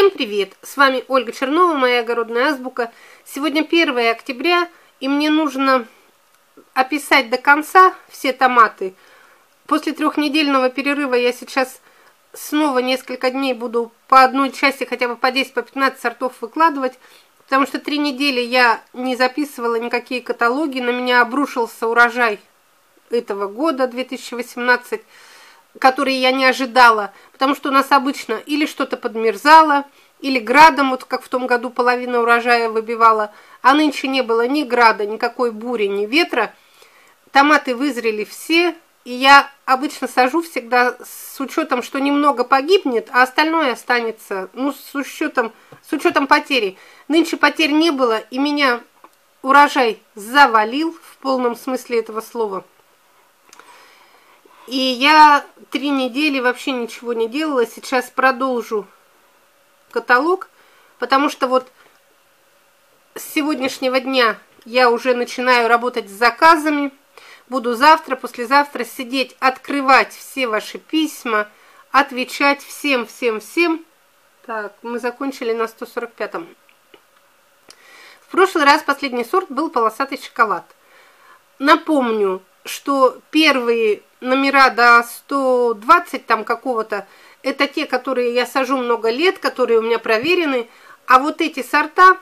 Всем привет! С вами Ольга Чернова, моя огородная азбука. Сегодня 1 октября, и мне нужно описать до конца все томаты. После трехнедельного перерыва я сейчас снова несколько дней буду по одной части, хотя бы по 10, по 15 сортов выкладывать, потому что три недели я не записывала никакие каталоги, на меня обрушился урожай этого года, 2018 которые я не ожидала, потому что у нас обычно или что-то подмерзало, или градом, вот как в том году половина урожая выбивала, а нынче не было ни града, никакой бури, ни ветра. Томаты вызрели все, и я обычно сажу всегда с учетом, что немного погибнет, а остальное останется, ну, с учетом, с учетом потери. Нынче потерь не было, и меня урожай завалил в полном смысле этого слова. И я три недели вообще ничего не делала. Сейчас продолжу каталог, потому что вот с сегодняшнего дня я уже начинаю работать с заказами. Буду завтра, послезавтра сидеть, открывать все ваши письма, отвечать всем, всем, всем. Так, мы закончили на 145-м. В прошлый раз последний сорт был полосатый шоколад. Напомню, что первые номера до 120 там какого-то, это те, которые я сажу много лет, которые у меня проверены, а вот эти сорта,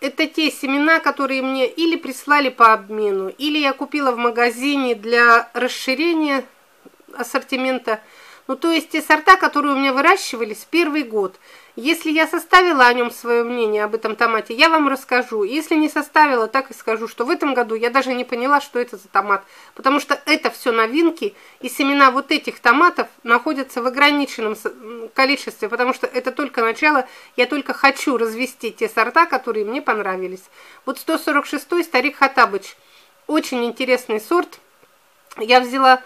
это те семена, которые мне или прислали по обмену, или я купила в магазине для расширения ассортимента. Ну, то есть те сорта, которые у меня выращивались первый год – если я составила о нем свое мнение, об этом томате, я вам расскажу. Если не составила, так и скажу, что в этом году я даже не поняла, что это за томат. Потому что это все новинки, и семена вот этих томатов находятся в ограниченном количестве, потому что это только начало, я только хочу развести те сорта, которые мне понравились. Вот 146-й Старик Хатабыч. Очень интересный сорт. Я взяла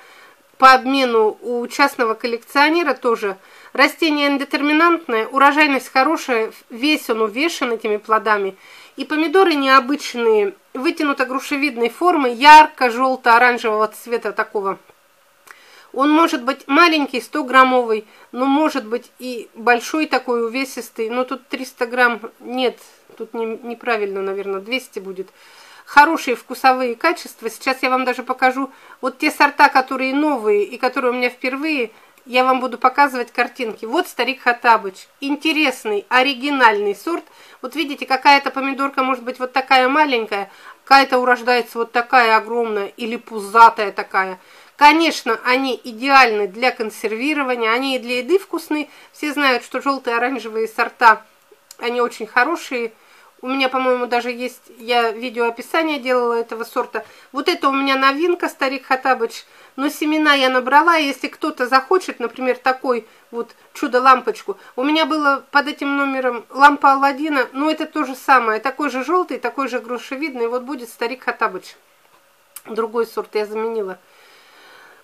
по обмену у частного коллекционера тоже – Растение индетерминантное, урожайность хорошая, весь он увешан этими плодами. И помидоры необычные, вытянуто-грушевидной формы, ярко-желто-оранжевого цвета такого. Он может быть маленький, 100-граммовый, но может быть и большой такой, увесистый. Но тут 300 грамм, нет, тут не, неправильно, наверное, 200 будет. Хорошие вкусовые качества. Сейчас я вам даже покажу вот те сорта, которые новые и которые у меня впервые – я вам буду показывать картинки. Вот старик Хатабыч. Интересный, оригинальный сорт. Вот видите, какая-то помидорка может быть вот такая маленькая, какая-то урождается вот такая огромная или пузатая такая. Конечно, они идеальны для консервирования, они и для еды вкусны. Все знают, что желтые оранжевые сорта, они очень хорошие. У меня, по-моему, даже есть, я видеоописание делала этого сорта. Вот это у меня новинка, старик Хатабыч. Но семена я набрала, если кто-то захочет, например, такой вот чудо-лампочку. У меня было под этим номером лампа Алладина, но это то же самое. Такой же желтый, такой же грушевидный. Вот будет старик Хатабыч. Другой сорт я заменила.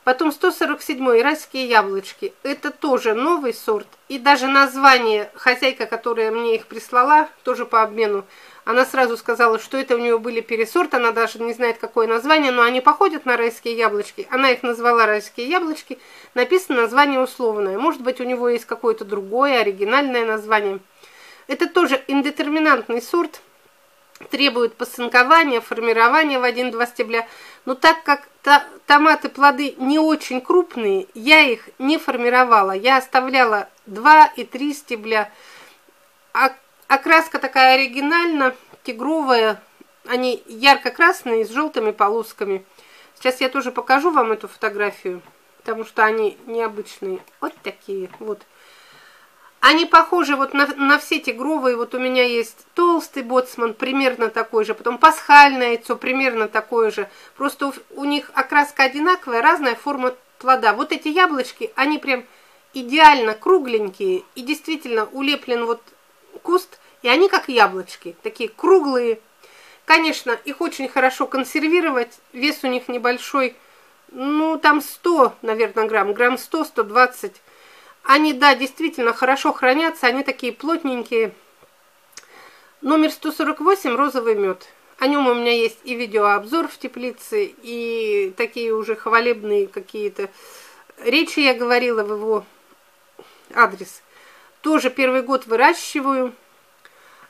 Потом 147 райские яблочки. Это тоже новый сорт. И даже название, хозяйка, которая мне их прислала, тоже по обмену, она сразу сказала, что это у нее были пересорт, она даже не знает, какое название, но они походят на райские яблочки. Она их назвала райские яблочки, написано название условное. Может быть, у него есть какое-то другое, оригинальное название. Это тоже индетерминантный сорт, требует посынкования, формирования в один-два стебля. Но так как томаты, плоды не очень крупные, я их не формировала. Я оставляла 2 и 3 стебля. А окраска такая оригинальная, тигровая. Они ярко-красные с желтыми полосками. Сейчас я тоже покажу вам эту фотографию, потому что они необычные. Вот такие вот. Они похожи вот на, на все тигровые. Вот у меня есть толстый боцман, примерно такой же. Потом пасхальное яйцо, примерно такое же. Просто у, у них окраска одинаковая, разная форма плода. Вот эти яблочки, они прям идеально кругленькие. И действительно улеплен вот куст, и они как яблочки. Такие круглые. Конечно, их очень хорошо консервировать. Вес у них небольшой. Ну, там 100, наверное, грамм. Грамм 100-120 они, да, действительно хорошо хранятся, они такие плотненькие. Номер 148 розовый мед. О нем у меня есть и видеообзор в теплице, и такие уже хвалебные какие-то речи я говорила в его адрес. Тоже первый год выращиваю.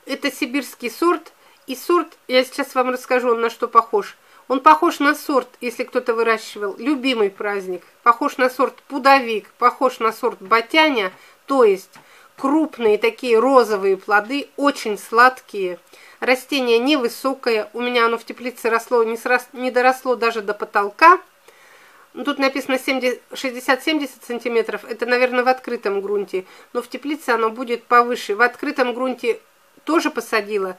Это сибирский сорт. И сорт, я сейчас вам расскажу, он на что похож. Он похож на сорт, если кто-то выращивал, любимый праздник. Похож на сорт пудовик, похож на сорт батяня, то есть крупные такие розовые плоды, очень сладкие. Растение невысокое, у меня оно в теплице росло, не, срос, не доросло даже до потолка. Тут написано 60-70 сантиметров, это, наверное, в открытом грунте, но в теплице оно будет повыше. В открытом грунте тоже посадила,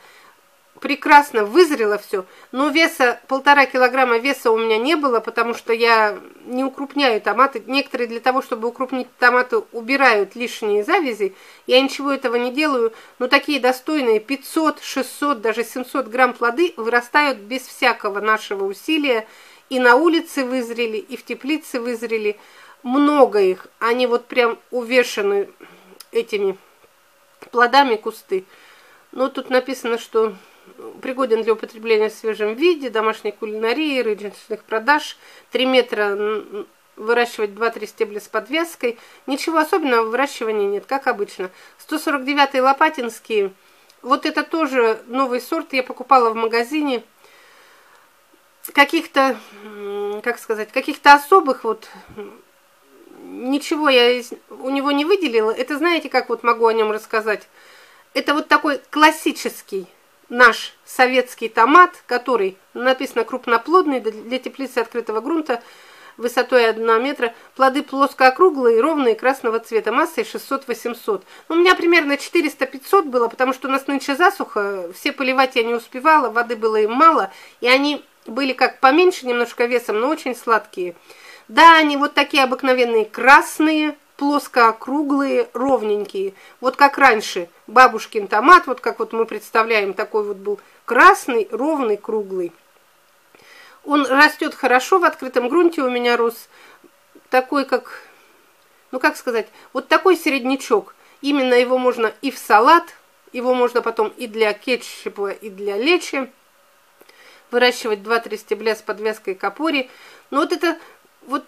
прекрасно вызрело все, но веса, полтора килограмма веса у меня не было, потому что я не укрупняю томаты. Некоторые для того, чтобы укрупнить томаты, убирают лишние завязи. Я ничего этого не делаю, но такие достойные 500, 600, даже 700 грамм плоды вырастают без всякого нашего усилия. И на улице вызрели, и в теплице вызрели. Много их, они вот прям увешаны этими плодами кусты. Но тут написано, что пригоден для употребления в свежем виде, домашней кулинарии, рыночных продаж. 3 метра выращивать 2-3 стебля с подвеской. Ничего особенного в выращивании нет, как обычно. 149 лопатинские. Вот это тоже новый сорт, я покупала в магазине. Каких-то, как сказать, каких-то особых вот ничего я у него не выделила. Это знаете, как вот могу о нем рассказать? Это вот такой классический наш советский томат, который написано крупноплодный для теплицы открытого грунта, высотой 1 метра, плоды плоско-округлые, ровные, красного цвета, массой 600-800. У меня примерно 400-500 было, потому что у нас нынче засуха, все поливать я не успевала, воды было им мало, и они были как поменьше немножко весом, но очень сладкие. Да, они вот такие обыкновенные красные, плоско-округлые, ровненькие. Вот как раньше бабушкин томат, вот как вот мы представляем, такой вот был красный, ровный, круглый. Он растет хорошо в открытом грунте, у меня рос такой, как, ну как сказать, вот такой среднячок. Именно его можно и в салат, его можно потом и для кетчупа, и для лечи выращивать 2-3 стебля с подвязкой капори. Но вот это вот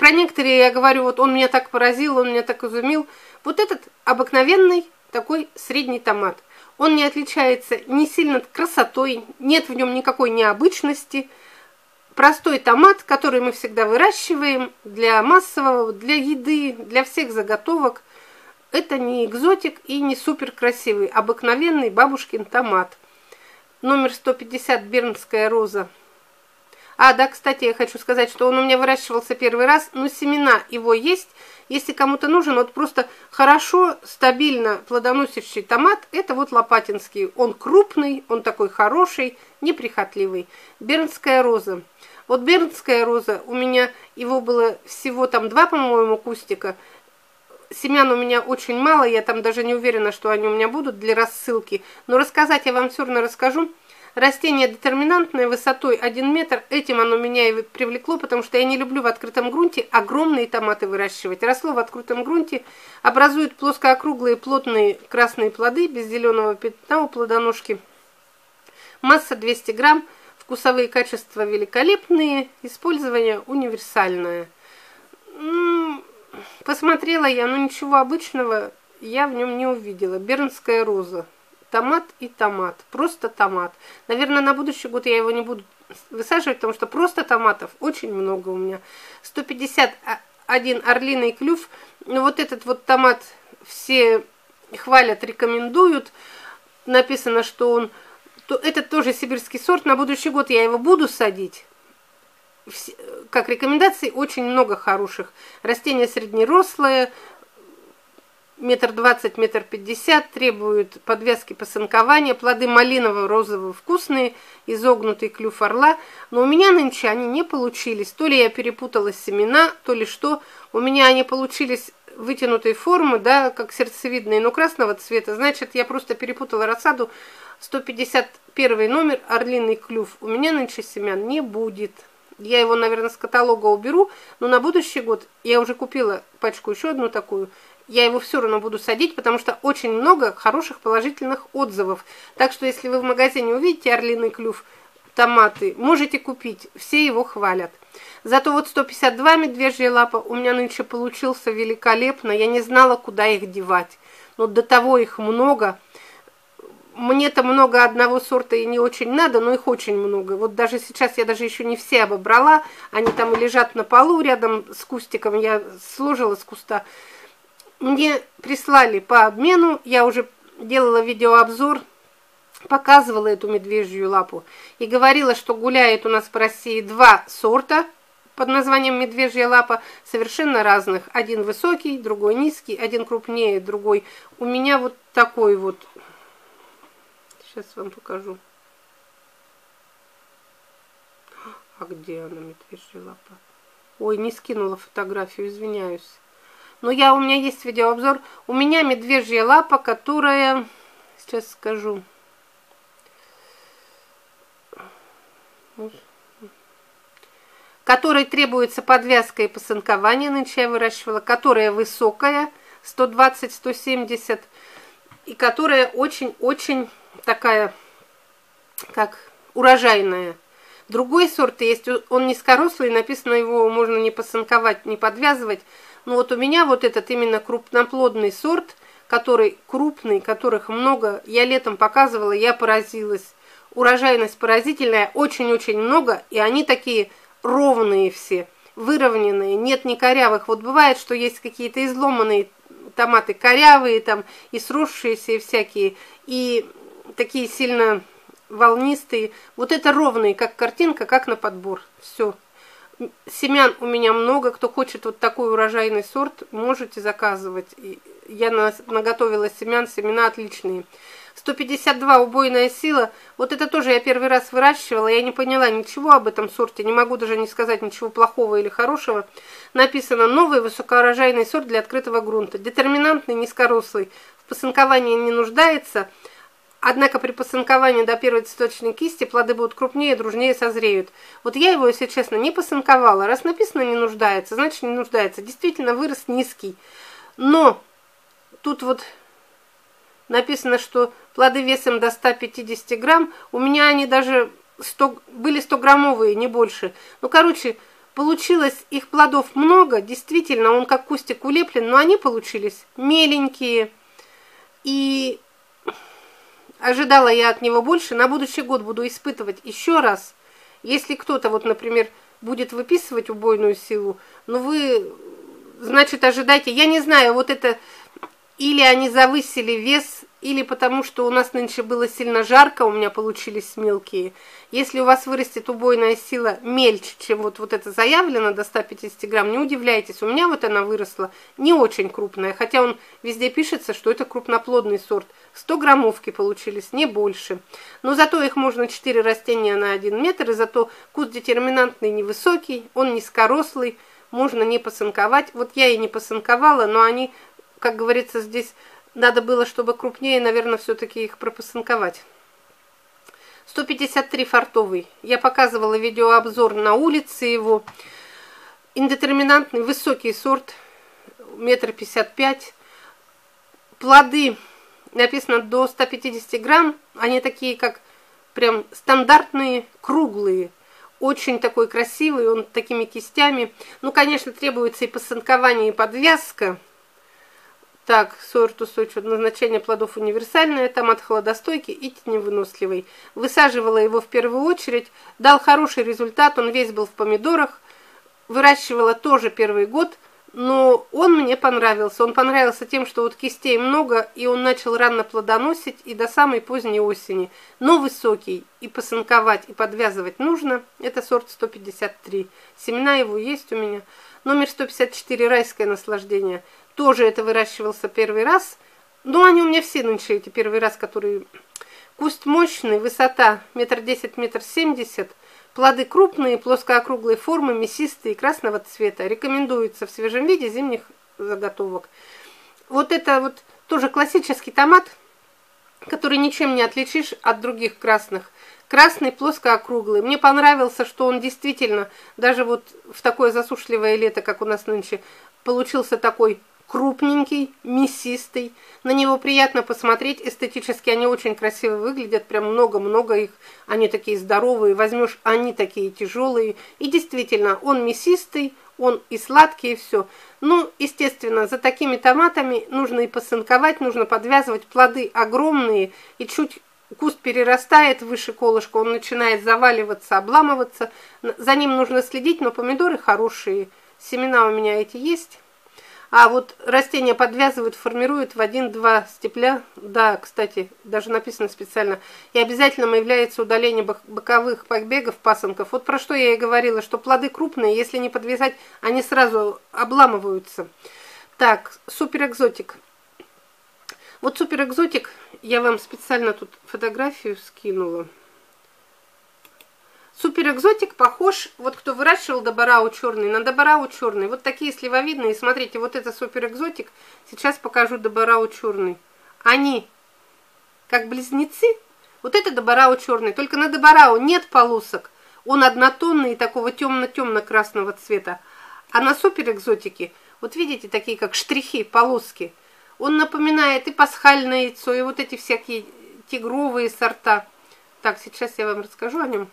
про некоторые я говорю, вот он меня так поразил, он меня так изумил. Вот этот обыкновенный такой средний томат. Он не отличается ни сильно красотой, нет в нем никакой необычности. Простой томат, который мы всегда выращиваем для массового, для еды, для всех заготовок. Это не экзотик и не супер красивый, обыкновенный бабушкин томат. Номер 150 Бернская роза а, да, кстати, я хочу сказать, что он у меня выращивался первый раз, но семена его есть. Если кому-то нужен, вот просто хорошо, стабильно плодоносящий томат, это вот лопатинский. Он крупный, он такой хороший, неприхотливый. Бернская роза. Вот бернская роза, у меня его было всего там два, по-моему, кустика. Семян у меня очень мало, я там даже не уверена, что они у меня будут для рассылки. Но рассказать я вам все равно расскажу. Растение детерминантное высотой 1 метр. Этим оно меня и привлекло, потому что я не люблю в открытом грунте огромные томаты выращивать. Росло в открытом грунте, образует плоскоокруглые плотные красные плоды без зеленого пятна у плодоножки. Масса 200 грамм. Вкусовые качества великолепные. Использование универсальное. Посмотрела я, но ничего обычного я в нем не увидела. Бернская роза. Томат и томат. Просто томат. Наверное, на будущий год я его не буду высаживать, потому что просто томатов очень много у меня. 151 орлиный клюв. Ну, вот этот вот томат все хвалят, рекомендуют. Написано, что он... То, этот тоже сибирский сорт. На будущий год я его буду садить как рекомендаций очень много хороших. Растение среднерослое, метр двадцать, метр пятьдесят, требуют подвязки посынкования, плоды малинового, розового вкусные, изогнутый клюв орла, но у меня нынче они не получились, то ли я перепутала семена, то ли что, у меня они получились вытянутой формы, да, как сердцевидные, но красного цвета, значит, я просто перепутала рассаду, 151 номер, орлиный клюв, у меня нынче семян не будет. Я его, наверное, с каталога уберу, но на будущий год я уже купила пачку еще одну такую, я его все равно буду садить, потому что очень много хороших положительных отзывов. Так что, если вы в магазине увидите орлиный клюв, томаты, можете купить, все его хвалят. Зато вот 152 медвежья лапа у меня нынче получился великолепно. Я не знала, куда их девать. Но до того их много. Мне-то много одного сорта и не очень надо, но их очень много. Вот даже сейчас я даже еще не все обобрала. Они там лежат на полу рядом с кустиком. Я сложила с куста. Мне прислали по обмену. Я уже делала видеообзор показывала эту медвежью лапу и говорила, что гуляет у нас по России два сорта – под названием медвежья лапа совершенно разных. Один высокий, другой низкий, один крупнее, другой. У меня вот такой вот. Сейчас вам покажу. А где она, медвежья лапа? Ой, не скинула фотографию, извиняюсь. Но я, у меня есть видеообзор. У меня медвежья лапа, которая... Сейчас скажу которой требуется подвязка и посынкование, нынче я выращивала, которая высокая, 120-170, и которая очень-очень такая, как урожайная. Другой сорт есть, он низкорослый, написано его можно не посынковать, не подвязывать. Но вот у меня вот этот именно крупноплодный сорт, который крупный, которых много, я летом показывала, я поразилась. Урожайность поразительная, очень-очень много, и они такие ровные все, выровненные, нет ни корявых. Вот бывает, что есть какие-то изломанные томаты корявые там и сросшиеся и всякие, и такие сильно волнистые. Вот это ровные, как картинка, как на подбор. Все. Семян у меня много. Кто хочет вот такой урожайный сорт, можете заказывать. Я наготовила семян, семена отличные. 152 убойная сила. Вот это тоже я первый раз выращивала. Я не поняла ничего об этом сорте. Не могу даже не сказать ничего плохого или хорошего. Написано «Новый высокоурожайный сорт для открытого грунта». Детерминантный, низкорослый. В посынковании не нуждается. Однако при посынковании до первой цветочной кисти плоды будут крупнее, дружнее созреют. Вот я его, если честно, не посынковала. Раз написано «не нуждается», значит не нуждается. Действительно, вырос низкий. Но тут вот написано, что плоды весом до 150 грамм. У меня они даже 100, были 100-граммовые, не больше. Ну, короче, получилось их плодов много. Действительно, он как кустик улеплен, но они получились меленькие. И ожидала я от него больше. На будущий год буду испытывать еще раз. Если кто-то, вот, например, будет выписывать убойную силу, ну вы, значит, ожидайте. Я не знаю, вот это или они завысили вес, или потому что у нас нынче было сильно жарко, у меня получились мелкие. Если у вас вырастет убойная сила мельче, чем вот, вот это заявлено, до 150 грамм, не удивляйтесь. У меня вот она выросла не очень крупная, хотя он везде пишется, что это крупноплодный сорт. 100 граммовки получились, не больше. Но зато их можно 4 растения на 1 метр, и зато куст детерминантный невысокий, он низкорослый, можно не посынковать. Вот я и не посынковала, но они как говорится, здесь надо было, чтобы крупнее, наверное, все-таки их пропасынковать. 153 фартовый. Я показывала видеообзор на улице его. Индетерминантный, высокий сорт, метр пятьдесят пять. Плоды, написано до 150 грамм. Они такие, как прям стандартные, круглые. Очень такой красивый, он такими кистями. Ну, конечно, требуется и посынкование, и подвязка. Так, сорт устойчивого назначения плодов универсальный, томат холодостойкий и теневыносливый. Высаживала его в первую очередь, дал хороший результат, он весь был в помидорах. Выращивала тоже первый год, но он мне понравился. Он понравился тем, что вот кистей много, и он начал рано плодоносить и до самой поздней осени. Но высокий, и посынковать, и подвязывать нужно. Это сорт 153. Семена его есть у меня. Номер 154 «Райское наслаждение» тоже это выращивался первый раз. Но они у меня все нынче эти первый раз, которые... Куст мощный, высота метр десять, метр семьдесят. Плоды крупные, плоскоокруглой формы, мясистые, красного цвета. Рекомендуется в свежем виде зимних заготовок. Вот это вот тоже классический томат, который ничем не отличишь от других красных. Красный, плоскоокруглый. Мне понравился, что он действительно, даже вот в такое засушливое лето, как у нас нынче, получился такой крупненький, мясистый. На него приятно посмотреть, эстетически они очень красиво выглядят, прям много-много их. Они такие здоровые, возьмешь, они такие тяжелые. И действительно, он мясистый, он и сладкий, и все. Ну, естественно, за такими томатами нужно и посынковать, нужно подвязывать. Плоды огромные, и чуть куст перерастает выше колышка, он начинает заваливаться, обламываться. За ним нужно следить, но помидоры хорошие. Семена у меня эти есть. А вот растения подвязывают, формируют в один-два стебля. Да, кстати, даже написано специально. И обязательно является удаление боковых побегов, пасынков. Вот про что я и говорила, что плоды крупные, если не подвязать, они сразу обламываются. Так, супер экзотик. Вот супер экзотик, я вам специально тут фотографию скинула. Супер экзотик похож, вот кто выращивал добарау черный, на добарау черный. Вот такие сливовидные. Смотрите, вот это супер экзотик. Сейчас покажу добарау черный. Они как близнецы. Вот это добарау черный. Только на добарау нет полосок. Он однотонный, такого темно-темно-красного цвета. А на супер экзотике, вот видите, такие как штрихи, полоски. Он напоминает и пасхальное яйцо, и вот эти всякие тигровые сорта. Так, сейчас я вам расскажу о нем.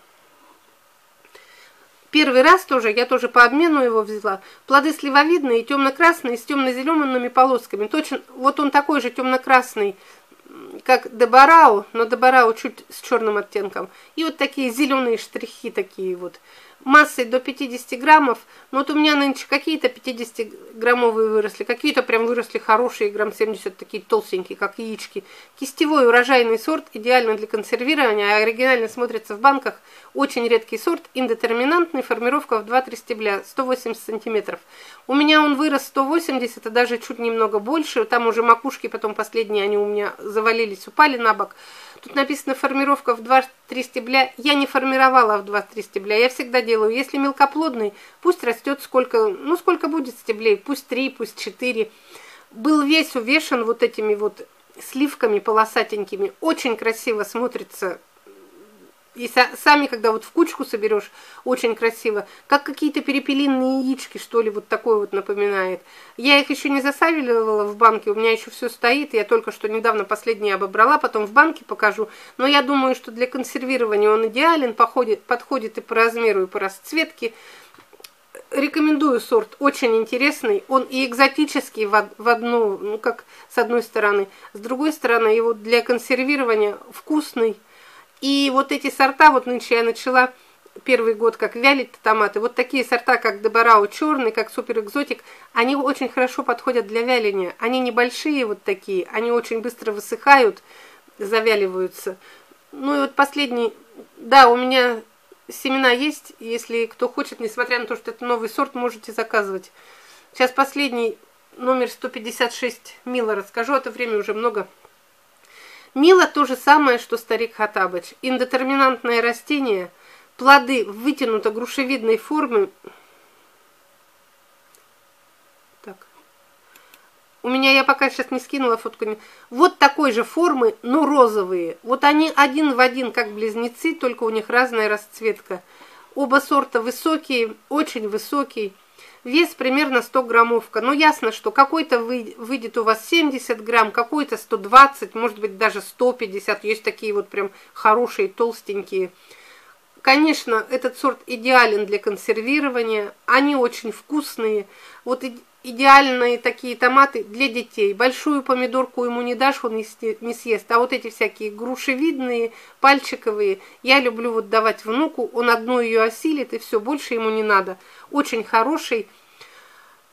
Первый раз тоже, я тоже по обмену его взяла. Плоды сливовидные, темно-красные, с темно-зелеными полосками. Точно, вот он такой же темно-красный, как Дебарау, но Дебарау чуть с черным оттенком. И вот такие зеленые штрихи такие вот массой до 50 граммов. Но вот у меня нынче какие-то 50-граммовые выросли, какие-то прям выросли хорошие, грамм 70, такие толстенькие, как яички. Кистевой урожайный сорт, идеально для консервирования, а оригинально смотрится в банках. Очень редкий сорт, индетерминантный, формировка в 2-3 стебля, 180 сантиметров. У меня он вырос 180, а даже чуть немного больше. Там уже макушки потом последние, они у меня завалились, упали на бок. Тут написано формировка в 2-3 стебля. Я не формировала в 2-3 стебля. Я всегда делаю, если мелкоплодный, пусть растет сколько, ну сколько будет стеблей, пусть 3, пусть 4. Был весь увешан вот этими вот сливками полосатенькими. Очень красиво смотрится и сами, когда вот в кучку соберешь, очень красиво. Как какие-то перепелиные яички, что ли, вот такое вот напоминает. Я их еще не засавливала в банке, у меня еще все стоит. Я только что недавно последние обобрала, потом в банке покажу. Но я думаю, что для консервирования он идеален, походит, подходит и по размеру, и по расцветке. Рекомендую сорт, очень интересный. Он и экзотический в, в одну, ну как с одной стороны. С другой стороны, его для консервирования вкусный и вот эти сорта, вот нынче я начала первый год, как вялить томаты, вот такие сорта, как Дебарау черный, как Супер Экзотик, они очень хорошо подходят для вяления. Они небольшие вот такие, они очень быстро высыхают, завяливаются. Ну и вот последний, да, у меня семена есть, если кто хочет, несмотря на то, что это новый сорт, можете заказывать. Сейчас последний, номер 156 Мила расскажу, это время уже много Мила то же самое, что старик Хатабыч. Индетерминантное растение, плоды вытянуто-грушевидной форме. Так. У меня, я пока сейчас не скинула фотку. Вот такой же формы, но розовые. Вот они один в один, как близнецы, только у них разная расцветка. Оба сорта высокие, очень высокие. Вес примерно 100 граммовка. Ну, ясно, что какой-то выйдет у вас 70 грамм, какой-то 120, может быть, даже 150. Есть такие вот прям хорошие, толстенькие. Конечно, этот сорт идеален для консервирования. Они очень вкусные. Вот идеальные такие томаты для детей. Большую помидорку ему не дашь, он не съест. А вот эти всякие грушевидные, пальчиковые, я люблю вот давать внуку. Он одну ее осилит, и все, больше ему не надо. Очень хороший.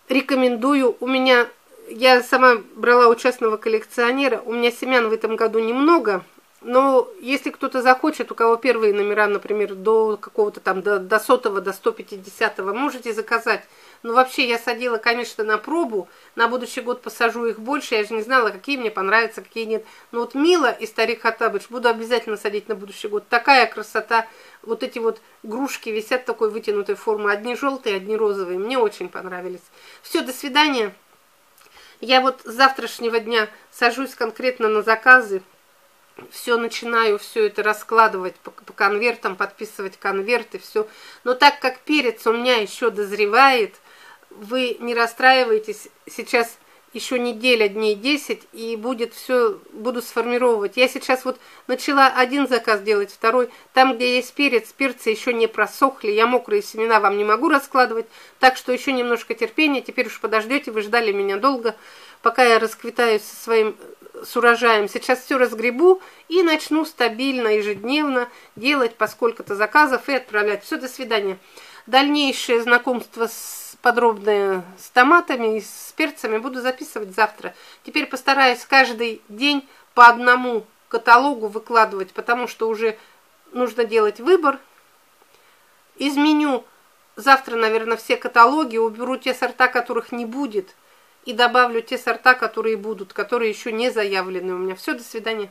Рекомендую. У меня, я сама брала у частного коллекционера. У меня семян в этом году немного. Но если кто-то захочет, у кого первые номера, например, до какого-то там, до, до сотого, до 150, можете заказать. Но вообще я садила, конечно, на пробу. На будущий год посажу их больше. Я же не знала, какие мне понравятся, какие нет. Но вот Мила и Старик Хатабыч буду обязательно садить на будущий год. Такая красота. Вот эти вот грушки висят такой вытянутой формы. Одни желтые, одни розовые. Мне очень понравились. Все, до свидания. Я вот с завтрашнего дня сажусь конкретно на заказы все начинаю все это раскладывать по, по конвертам, подписывать конверты, все. Но так как перец у меня еще дозревает, вы не расстраивайтесь, сейчас еще неделя, дней 10, и будет все, буду сформировать. Я сейчас вот начала один заказ делать, второй. Там, где есть перец, перцы еще не просохли, я мокрые семена вам не могу раскладывать, так что еще немножко терпения, теперь уж подождете, вы ждали меня долго, пока я расквитаюсь со своим с урожаем. Сейчас все разгребу и начну стабильно, ежедневно делать по сколько-то заказов и отправлять. Все, до свидания. Дальнейшее знакомство с подробное с томатами и с перцами буду записывать завтра. Теперь постараюсь каждый день по одному каталогу выкладывать, потому что уже нужно делать выбор. Изменю завтра, наверное, все каталоги, уберу те сорта, которых не будет, и добавлю те сорта, которые будут, которые еще не заявлены у меня. Все, до свидания.